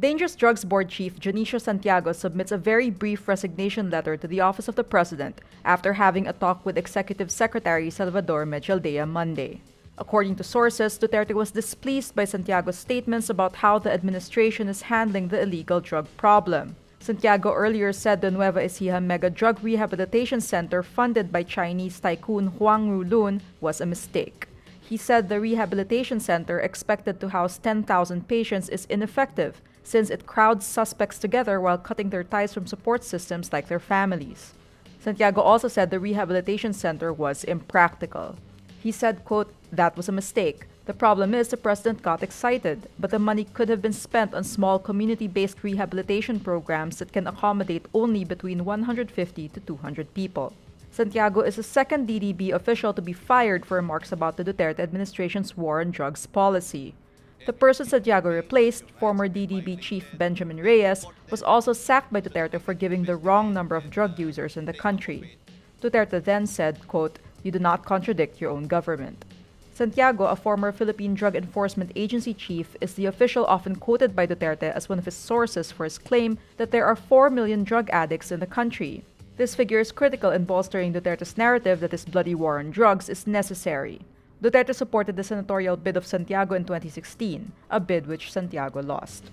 Dangerous Drugs Board Chief Dionisio Santiago submits a very brief resignation letter to the Office of the President after having a talk with Executive Secretary Salvador Medialdea Monday. According to sources, Duterte was displeased by Santiago's statements about how the administration is handling the illegal drug problem. Santiago earlier said the Nueva Ecija Mega Drug Rehabilitation Center funded by Chinese tycoon Huang Rulun was a mistake. He said the rehabilitation center expected to house 10,000 patients is ineffective since it crowds suspects together while cutting their ties from support systems like their families. Santiago also said the rehabilitation center was impractical. He said, quote, that was a mistake. The problem is the president got excited, but the money could have been spent on small community-based rehabilitation programs that can accommodate only between 150 to 200 people. Santiago is the second DDB official to be fired for remarks about the Duterte administration's war on drugs policy. The person Santiago replaced, former DDB chief Benjamin Reyes, was also sacked by Duterte for giving the wrong number of drug users in the country. Duterte then said, quote, You do not contradict your own government. Santiago, a former Philippine Drug Enforcement Agency chief, is the official often quoted by Duterte as one of his sources for his claim that there are 4 million drug addicts in the country. This figure is critical in bolstering Duterte's narrative that his bloody war on drugs is necessary. Duterte supported the senatorial bid of Santiago in 2016, a bid which Santiago lost.